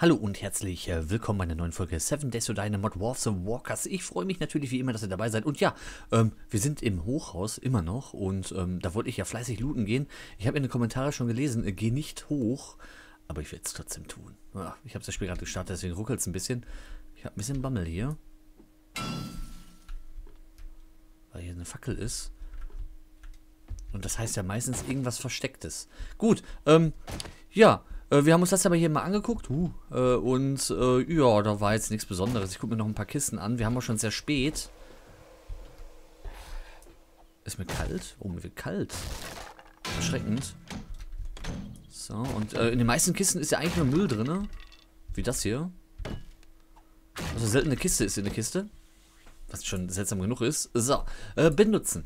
Hallo und herzlich äh, willkommen bei einer neuen Folge 7 Days to Die Mod War of Walkers. Ich freue mich natürlich wie immer, dass ihr dabei seid. Und ja, ähm, wir sind im Hochhaus immer noch und ähm, da wollte ich ja fleißig looten gehen. Ich habe in den Kommentaren schon gelesen, äh, geh nicht hoch, aber ich werde es trotzdem tun. Ja, ich habe das Spiel gerade gestartet, deswegen ruckelt es ein bisschen. Ich habe ein bisschen Bammel hier. Weil hier eine Fackel ist. Und das heißt ja meistens irgendwas Verstecktes. Gut, ähm, ja, äh, wir haben uns das aber hier mal angeguckt. Uh, und äh, ja, da war jetzt nichts Besonderes. Ich gucke mir noch ein paar Kisten an. Wir haben auch schon sehr spät. Ist mir kalt? Oh, mir wird kalt. Erschreckend. So, und äh, in den meisten Kisten ist ja eigentlich nur Müll drin. Wie das hier. Also seltene Kiste ist in der Kiste. Was schon seltsam genug ist. So, äh, benutzen.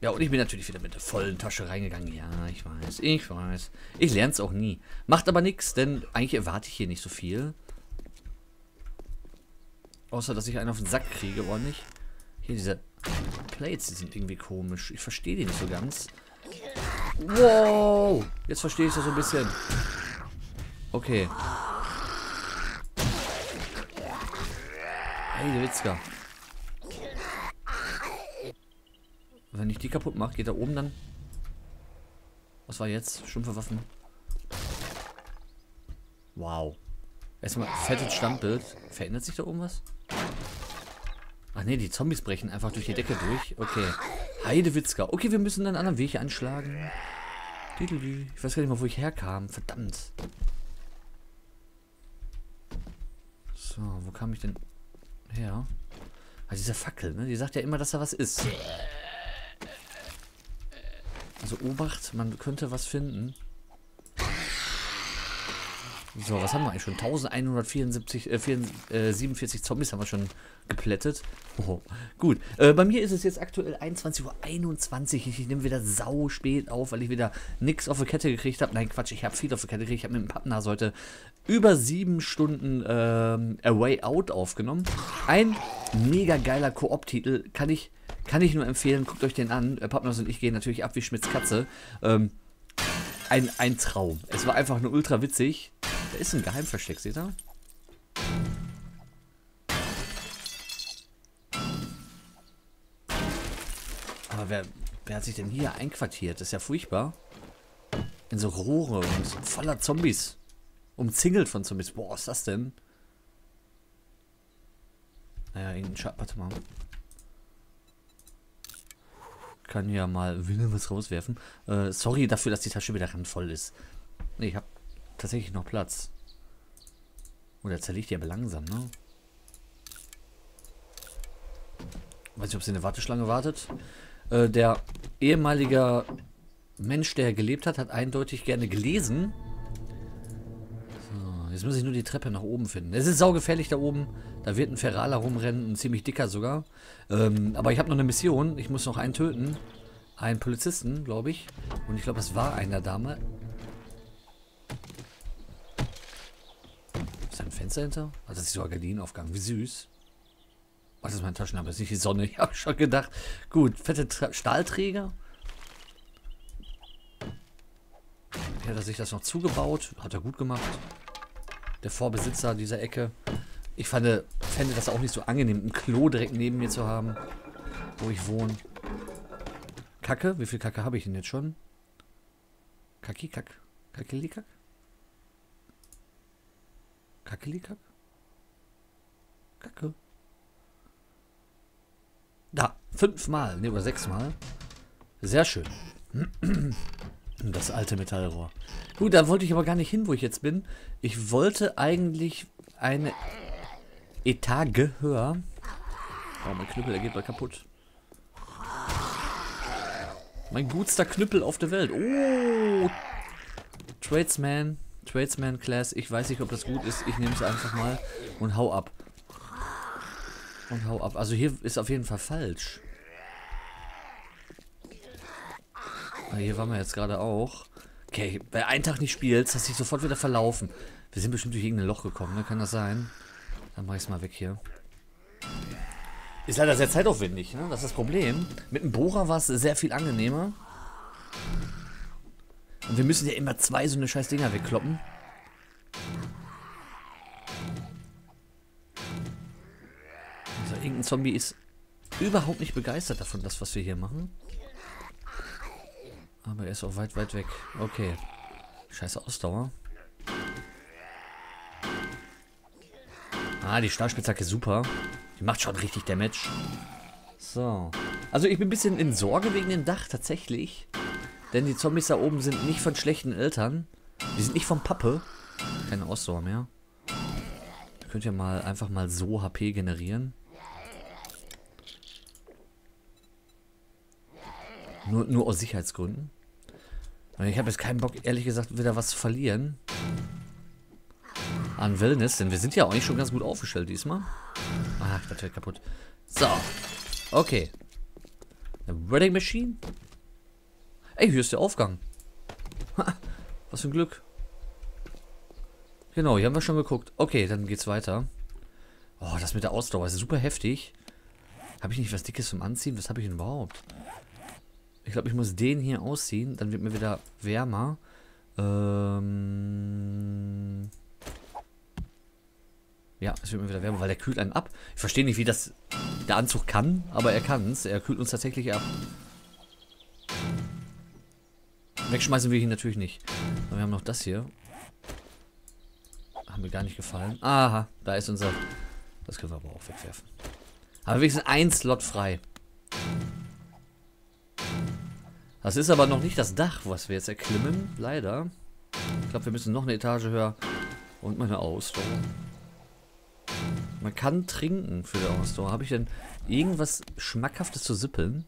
Ja, und ich bin natürlich wieder mit der vollen Tasche reingegangen. Ja, ich weiß, ich weiß. Ich lerne es auch nie. Macht aber nichts, denn eigentlich erwarte ich hier nicht so viel. Außer, dass ich einen auf den Sack kriege, oder nicht? Hier, diese Plates, die sind irgendwie komisch. Ich verstehe die nicht so ganz. Wow! Jetzt verstehe ich das so ein bisschen. Okay. Hey, Witzka. Wenn ich die kaputt mache, geht da oben dann... Was war jetzt? Stumpfe Waffen. Wow. Erstmal fettes Standbild. Verändert sich da oben was? Ach nee, die Zombies brechen einfach durch die Decke durch. Okay. Heidewitzka. Okay, wir müssen einen anderen Weg hier anschlagen. Ich weiß gar nicht mal, wo ich herkam. Verdammt. So, wo kam ich denn her? Ah, diese Fackel, ne? Die sagt ja immer, dass da was ist. Also Obacht, man könnte was finden. So, was haben wir eigentlich schon? 1174 äh, 47 äh, Zombies haben wir schon geplättet. Oh, gut. Äh, bei mir ist es jetzt aktuell 21.21 Uhr. 21. Ich, ich nehme wieder sau spät auf, weil ich wieder nichts auf der Kette gekriegt habe. Nein, Quatsch, ich habe viel auf der Kette gekriegt. Ich habe mit dem Pappnase heute über sieben Stunden ähm, A Way Out aufgenommen. Ein mega geiler Koop-Titel. Kann ich kann ich nur empfehlen, guckt euch den an. Äh, Pappnos und ich gehen natürlich ab wie Schmitz Katze. Ähm, ein, ein Traum. Es war einfach nur ultra witzig. Da ist ein Geheimversteck, seht ihr? Aber wer, wer hat sich denn hier einquartiert? Das ist ja furchtbar. In so Rohre und voller Zombies. Umzingelt von Zombies. Boah, was ist das denn? Naja, irgendein Schatten. Warte mal kann ja mal will was rauswerfen. Äh, sorry dafür, dass die Tasche wieder randvoll ist. Ich habe tatsächlich noch Platz. Oder zerlegt die aber langsam, ne? Weiß nicht, ob sie in der Warteschlange wartet. Äh, der ehemalige Mensch, der gelebt hat, hat eindeutig gerne gelesen. So, jetzt muss ich nur die Treppe nach oben finden. Es ist saugefährlich da oben. Da wird ein Ferraler rumrennen, ein ziemlich dicker sogar. Ähm, aber ich habe noch eine Mission. Ich muss noch einen töten. Einen Polizisten, glaube ich. Und ich glaube, es war einer Dame. Da ein Fenster hinter? Also das ist sogar Gardinen-Aufgang. Wie süß. Was ist mein Taschenlampe? Ist nicht die Sonne. Ich habe schon gedacht. Gut, fette Tra Stahlträger. Hat er sich das noch zugebaut? Hat er gut gemacht. Der Vorbesitzer dieser Ecke. Ich fand, fände das auch nicht so angenehm, ein Klo direkt neben mir zu haben, wo ich wohne. Kacke? Wie viel Kacke habe ich denn jetzt schon? Kaki, Kack. Kakelikak? Kakelikak? Kacke. Da, fünfmal, ne, oder sechsmal. Sehr schön. Das alte Metallrohr. Gut, da wollte ich aber gar nicht hin, wo ich jetzt bin. Ich wollte eigentlich eine Etage höher. Oh, mein Knüppel, der geht mal kaputt. Mein gutster Knüppel auf der Welt. Oh! Tradesman. Tradesman Class. Ich weiß nicht, ob das gut ist. Ich nehme es einfach mal und hau ab. Und hau ab. Also hier ist auf jeden Fall falsch. Ah, hier waren wir jetzt gerade auch. Okay, wer einen Tag nicht spielt, hast dich sofort wieder verlaufen. Wir sind bestimmt durch irgendein Loch gekommen, ne? Kann das sein? Dann mach ich es mal weg hier. Ist leider sehr zeitaufwendig, ne? Das ist das Problem. Mit dem Bohrer war es sehr viel angenehmer. Und wir müssen ja immer zwei so eine scheiß Dinger wegkloppen. Also, irgendein Zombie ist überhaupt nicht begeistert davon, das, was wir hier machen. Aber er ist auch weit, weit weg. Okay. Scheiße Ausdauer. Ah, die Stahlspitzhacke super. Die macht schon richtig Damage. So. Also ich bin ein bisschen in Sorge wegen dem Dach tatsächlich. Denn die Zombies da oben sind nicht von schlechten Eltern. Die sind nicht von Pappe. Keine Ausdauer mehr. Könnt ihr mal einfach mal so HP generieren. Nur, nur aus Sicherheitsgründen. Ich habe jetzt keinen Bock, ehrlich gesagt, wieder was zu verlieren. An Wellness, denn wir sind ja eigentlich schon ganz gut aufgestellt diesmal. Ach, das wird kaputt. So. Okay. Eine Wedding Machine. Ey, hier ist der Aufgang. was für ein Glück. Genau, hier haben wir schon geguckt. Okay, dann geht's weiter. Oh, das mit der Ausdauer ist super heftig. Habe ich nicht was Dickes zum Anziehen? Was habe ich denn überhaupt? Ich glaube, ich muss den hier ausziehen. Dann wird mir wieder wärmer. Ähm ja, es wird mir wieder wärmer, weil der kühlt einen ab. Ich verstehe nicht, wie das der Anzug kann, aber er kann es. Er kühlt uns tatsächlich ab. Wegschmeißen wir ihn natürlich nicht. Aber wir haben noch das hier. Haben mir gar nicht gefallen. Aha, da ist unser... Das können wir aber auch wegwerfen. Aber wenigstens ein Slot frei. Das ist aber noch nicht das Dach, was wir jetzt erklimmen. Leider. Ich glaube, wir müssen noch eine Etage höher. Und meine Ausdauer. Man kann trinken für die Ausdauer. Habe ich denn irgendwas Schmackhaftes zu sippeln?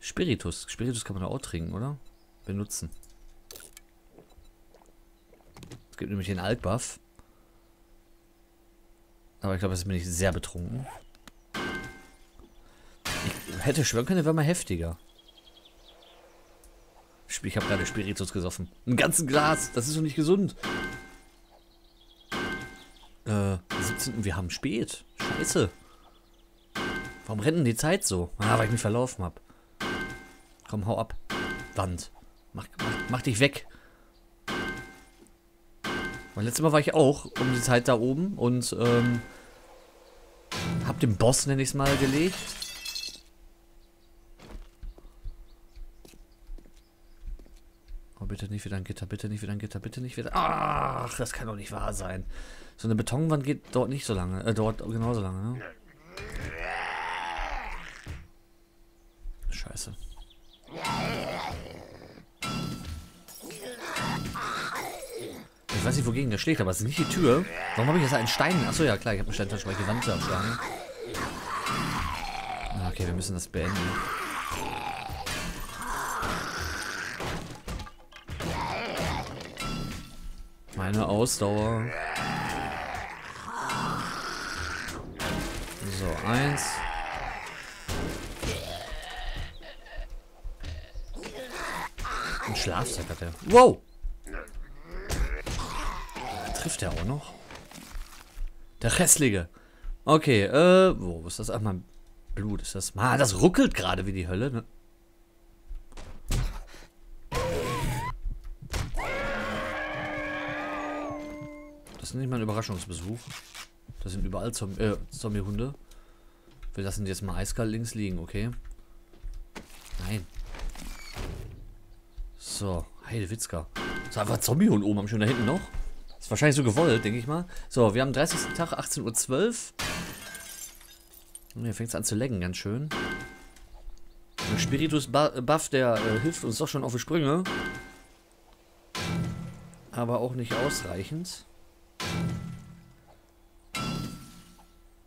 Spiritus. Spiritus kann man auch trinken, oder? Benutzen. Es gibt nämlich den Altbuff. Aber ich glaube, das bin ich sehr betrunken. Ich hätte schwören können, der wäre mal heftiger. Ich habe gerade Spiritus gesoffen. Ein ganzen Glas. Das ist doch nicht gesund. Äh, 17. Wir haben spät. Scheiße. Warum rennt denn die Zeit so? Ah, weil ich mich verlaufen habe. Komm, hau ab. Wand. Mach, mach, mach dich weg. Weil letztes Mal war ich auch um die Zeit da oben und ähm, hab den Boss, nenne ich es mal, gelegt. bitte nicht wieder ein Gitter, bitte nicht wieder ein Gitter, bitte nicht wieder. Ach, das kann doch nicht wahr sein. So eine Betonwand geht dort nicht so lange, äh, dort genauso lange, ne? Scheiße. Weiß nicht, wogegen der schlägt, aber es ist nicht die Tür. Warum habe ich jetzt einen Stein? Achso, ja klar, ich habe einen Stein, weil ich die Wand zu abschlagen. Ah, okay, wir müssen das beenden. Meine Ausdauer. So, eins. Ein Schlafsack hat er. Wow! Trifft er auch noch? Der Hässliche. Okay, äh, wo ist das? Mein Blut ist das. Ah, das ruckelt gerade wie die Hölle, ne? Das ist nicht mal ein Überraschungsbesuch. Das sind überall Zomb äh, Zombie-Hunde. Wir lassen die jetzt mal eiskalt links liegen, okay? Nein. So, Heidewitzka. So, einfach Zombie-Hund oben am schon da hinten noch. Ist wahrscheinlich so gewollt, denke ich mal. So, wir haben 30. Tag, 18.12 Uhr. Hier fängt es an zu lecken, ganz schön. Der Spiritus-Buff, der äh, hilft uns doch schon auf die Sprünge. Aber auch nicht ausreichend.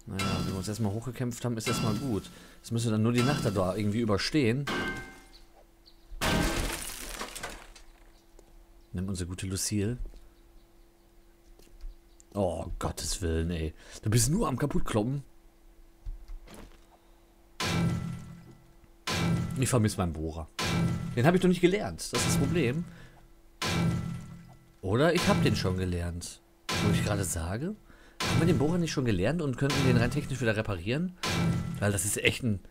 Naja, wenn wir uns erstmal hochgekämpft haben, ist erstmal gut. Jetzt müssen wir dann nur die Nacht da irgendwie überstehen. Nimm unsere gute Lucille. Oh, Gottes Willen, ey. Du bist nur am kaputtkloppen. Ich vermisse meinen Bohrer. Den habe ich doch nicht gelernt. Das ist das Problem. Oder ich habe den schon gelernt. Wo ich gerade sage. Haben wir den Bohrer nicht schon gelernt und könnten den rein technisch wieder reparieren? Weil das ist echt ein,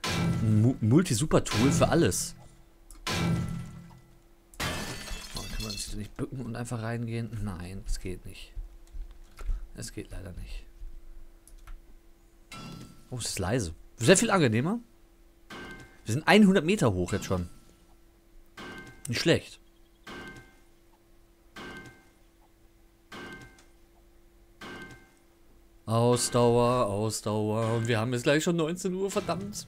ein Multi-Super-Tool für alles. Oh, kann man sich nicht bücken und einfach reingehen? Nein, es geht nicht. Es geht leider nicht. Oh, es ist leise. Sehr viel angenehmer. Wir sind 100 Meter hoch jetzt schon. Nicht schlecht. Ausdauer, Ausdauer. Und wir haben jetzt gleich schon 19 Uhr, verdammt.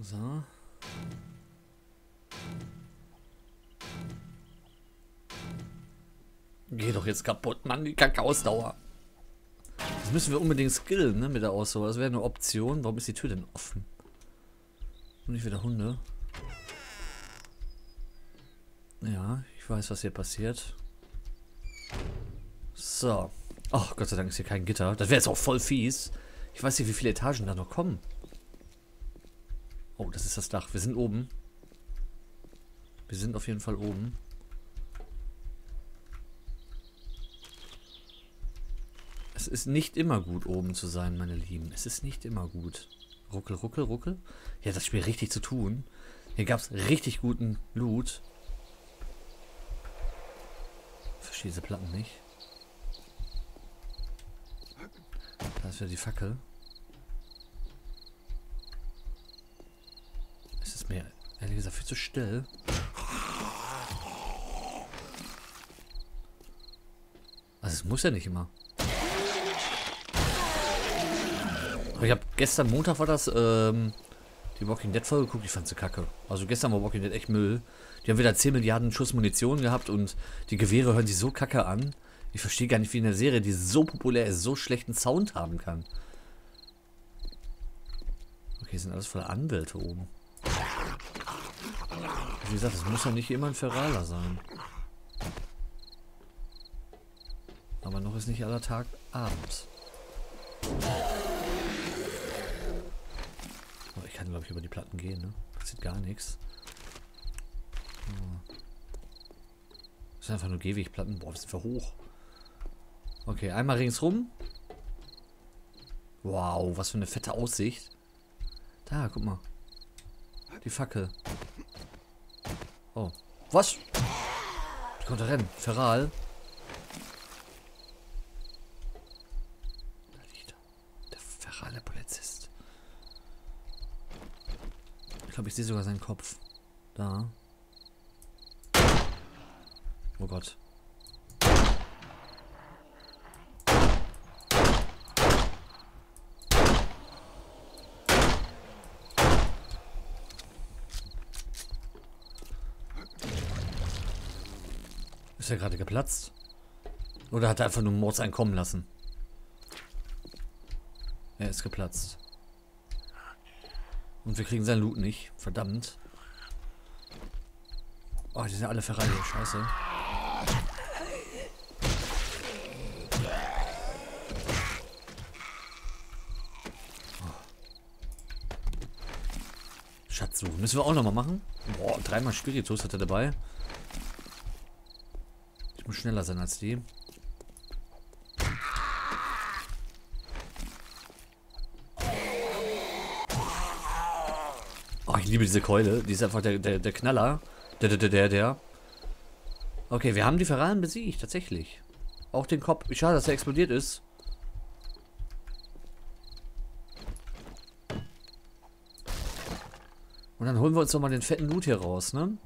So. Geh doch jetzt kaputt, Mann, die Kackausdauer. Das müssen wir unbedingt skillen, ne, mit der Ausdauer. Das wäre eine Option. Warum ist die Tür denn offen? Und nicht wieder Hunde. Ja, ich weiß, was hier passiert. So. Ach, Gott sei Dank ist hier kein Gitter. Das wäre jetzt auch voll fies. Ich weiß nicht, wie viele Etagen da noch kommen. Oh, das ist das Dach. Wir sind oben. Wir sind auf jeden Fall oben. Es ist nicht immer gut, oben zu sein, meine Lieben. Es ist nicht immer gut. Ruckel, ruckel, ruckel. Ja, das Spiel richtig zu tun. Hier gab es richtig guten Loot. Verstehe diese Platten nicht. Da ist wieder die Fackel. Es ist mir ehrlich gesagt viel zu still. Also es muss ja nicht immer. Ich habe gestern Montag war das, ähm, die Walking Dead Folge geguckt, ich fand sie kacke. Also gestern war Walking Dead echt Müll. Die haben wieder 10 Milliarden Schuss Munition gehabt und die Gewehre hören sich so kacke an. Ich verstehe gar nicht, wie eine Serie, die so populär ist, so schlechten Sound haben kann. Okay, sind alles voller Anwälte oben. Wie gesagt, es muss ja nicht immer ein Ferraler sein. Aber noch ist nicht aller Tag abends. Oh, ich kann, glaube ich, über die Platten gehen, ne? Passiert gar nichts. Oh. Das sind einfach nur Gehwegplatten. Boah, wir sind für hoch. Okay, einmal ringsrum. Wow, was für eine fette Aussicht. Da, guck mal. Die Fackel. Oh. Was? Ich konnte rennen. Feral. Da liegt er. Der ferale Polizist. Ich glaube, ich sehe sogar seinen Kopf. Da. Oh Gott. Ist er gerade geplatzt? Oder hat er einfach nur Mords einkommen lassen? Er ist geplatzt. Und wir kriegen sein Loot nicht. Verdammt. Oh, die sind alle Ferrari. Scheiße. Schatz suchen. Müssen wir auch nochmal machen. Boah, dreimal Spiritus hat er dabei. Ich muss schneller sein als die. Oh, ich liebe diese Keule. Die ist einfach der, der, der Knaller. Der, der, der, der. Okay, wir haben die Ferralen besiegt, tatsächlich. Auch den Kopf. Schade, dass er explodiert ist. Und dann holen wir uns doch mal den fetten Loot hier raus, ne?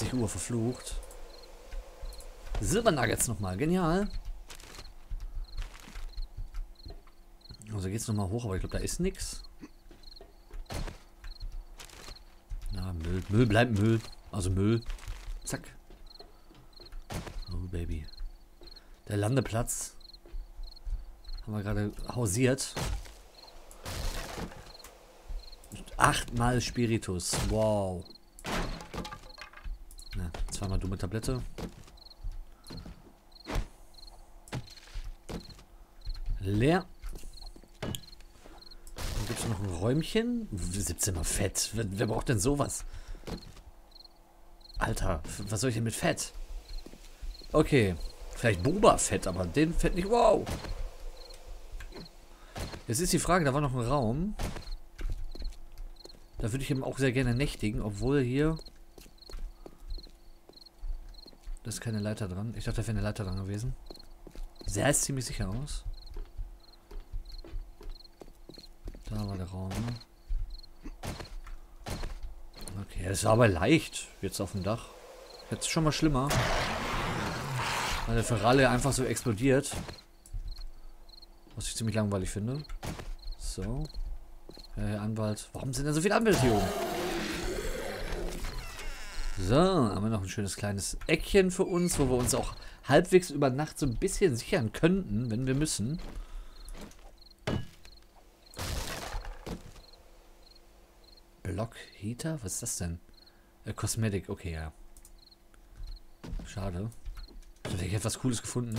20 Uhr verflucht. Silbernuggets nochmal, genial. Also geht's nochmal hoch, aber ich glaube, da ist nichts. Na, Müll. Müll bleibt Müll. Also Müll. Zack. Oh, Baby. Der Landeplatz. Haben wir gerade hausiert. Achtmal Spiritus. Wow. Zweimal dumme Tablette. Leer. Noch ein Räumchen. 17 mal Fett. Wer, wer braucht denn sowas? Alter, was soll ich denn mit Fett? Okay. Vielleicht Boba-Fett, aber den Fett nicht. Wow. Jetzt ist die Frage, da war noch ein Raum. Da würde ich eben auch sehr gerne nächtigen, obwohl hier Da ist keine Leiter dran. Ich dachte, da wäre eine Leiter dran gewesen. Sah ziemlich sicher aus. Da war der Raum. Okay, es war aber leicht. Jetzt auf dem Dach. Jetzt schon mal schlimmer. Weil der Ferrari einfach so explodiert. Was ich ziemlich langweilig finde. So. Herr Anwalt. Warum sind denn so viele Anwälte hier oben? So, haben wir noch ein schönes kleines Eckchen für uns, wo wir uns auch halbwegs über Nacht so ein bisschen sichern könnten, wenn wir müssen. Block Heater? Was ist das denn? Äh, Cosmetic, okay, ja. Schade. Ich hätte etwas Cooles gefunden.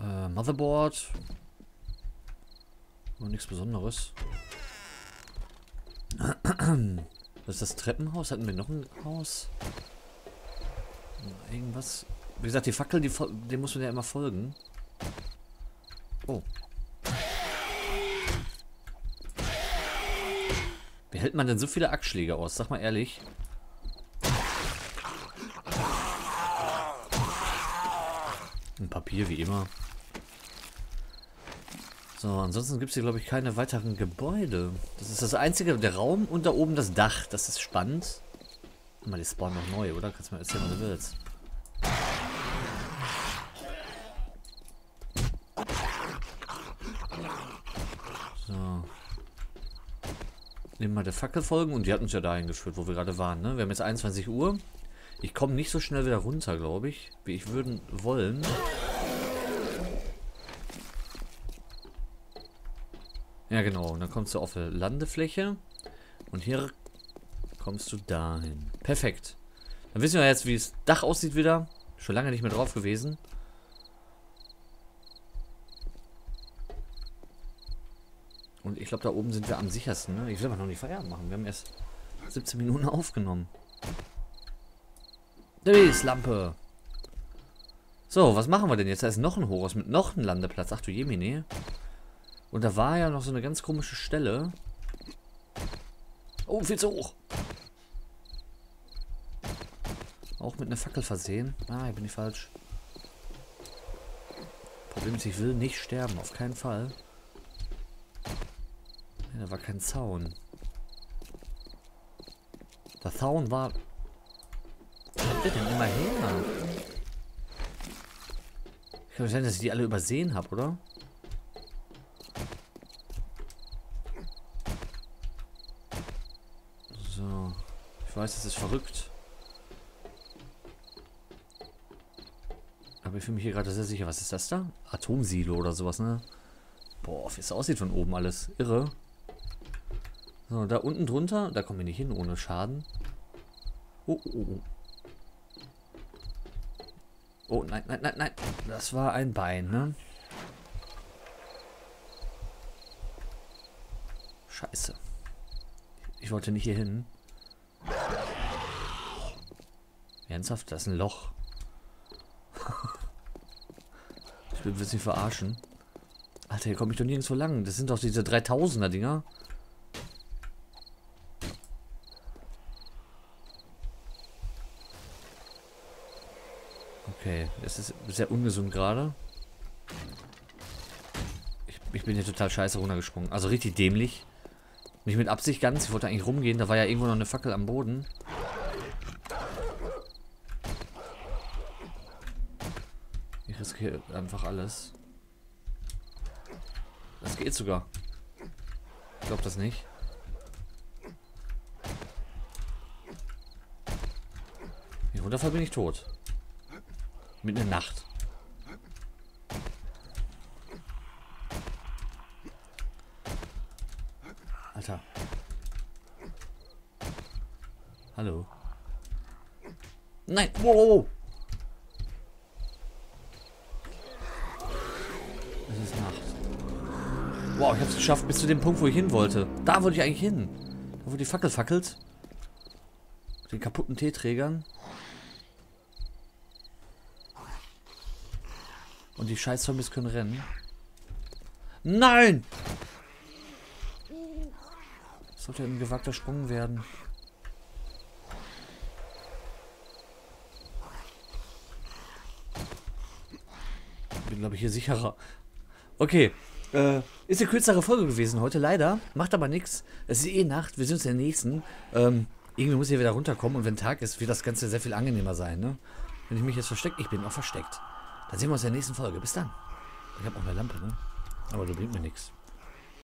Äh, Motherboard. Und nichts Besonderes. Was ist das Treppenhaus? Hatten wir noch ein Haus? Irgendwas. Wie gesagt, die Fackel, die, dem muss man ja immer folgen. Oh. Hält man denn so viele Axt-Schläge aus? Sag mal ehrlich. Ein Papier, wie immer. So, ansonsten gibt es hier, glaube ich, keine weiteren Gebäude. Das ist das einzige, der Raum und da oben das Dach. Das ist spannend. Guck mal, die spawnen noch neu, oder? Kannst du mir erzählen, was du willst. So. Mal der Fackel folgen und die hat uns ja dahin geführt, wo wir gerade waren, ne? Wir haben jetzt 21 Uhr. Ich komme nicht so schnell wieder runter, glaube ich, wie ich würden wollen. Ja, genau. Und dann kommst du auf eine Landefläche. Und hier kommst du dahin. Perfekt. Dann wissen wir jetzt, wie das Dach aussieht wieder. Schon lange nicht mehr drauf gewesen. Und ich glaube, da oben sind wir am sichersten. Ne? Ich will aber noch nicht Feierabend machen. Wir haben erst 17 Minuten aufgenommen. Lampe. So, was machen wir denn jetzt? Da ist noch ein Horus mit noch einem Landeplatz. Ach du Jemine. Und da war ja noch so eine ganz komische Stelle. Oh, viel zu hoch. Auch mit einer Fackel versehen. Ah, hier bin ich falsch. Problem ist, ich will nicht sterben. Auf keinen Fall. Ja, da war kein Zaun. Der Zaun war... Was habt ihr denn immer her? Ich kann sein, dass ich die alle übersehen habe, oder? Ich weiß, es ist verrückt. Aber ich fühle mich hier gerade sehr sicher. Was ist das da? Atomsilo oder sowas, ne? Boah, wie es aussieht von oben alles. Irre. So, da unten drunter, da kommen wir nicht hin ohne Schaden. Oh, oh, oh. Oh, nein, nein, nein, nein. Das war ein Bein, ne? Scheiße. Ich wollte nicht hier hin. Ernsthaft? Das ist ein Loch. ich will ein bisschen verarschen. Alter, hier komme ich doch nirgendwo lang. Das sind doch diese 3000er Dinger. Okay, es ist sehr ungesund gerade. Ich, ich, bin hier total scheiße runtergesprungen. Also richtig dämlich. Nicht mit Absicht ganz. Ich wollte eigentlich rumgehen. Da war ja irgendwo noch eine Fackel am Boden. riskiere einfach alles. Das geht sogar. Ich glaube das nicht. Ich runterfall, bin ich tot. Mitten in der Nacht. Alter. Hallo. Nein. Wow, wow, wow. Wow, ich hab's geschafft bis zu dem Punkt, wo ich hin wollte. Da wollte ich eigentlich hin. Da wo die Fackel fackelt. Den kaputten Teeträgern. Und die scheiß Zombies können rennen. Nein! Das sollte ein gewagter Sprung werden. Bin, glaube ich, hier sicherer. Okay. Äh, ist eine kürzere Folge gewesen heute, leider. Macht aber nichts. Es ist eh Nacht. Wir sehen uns in der nächsten. Ähm, irgendwie muss ich hier wieder runterkommen. Und wenn Tag ist, wird das Ganze sehr viel angenehmer sein, ne? Wenn ich mich jetzt verstecke, ich bin auch versteckt. Dann sehen wir uns in der nächsten Folge. Bis dann. Ich habe auch eine Lampe, ne? Aber du bringt mir nichts.